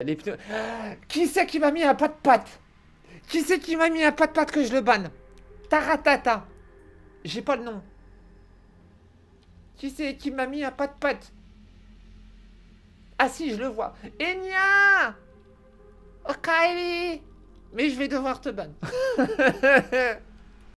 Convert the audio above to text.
Les pneus... Qui c'est qui m'a mis un pas de patte? Qui c'est qui m'a mis un pas de patte que je le banne? Taratata. J'ai pas le nom. Qui c'est qui m'a mis un pas de patte? Ah si, je le vois. Enya Oh, Kylie Mais je vais devoir te ban.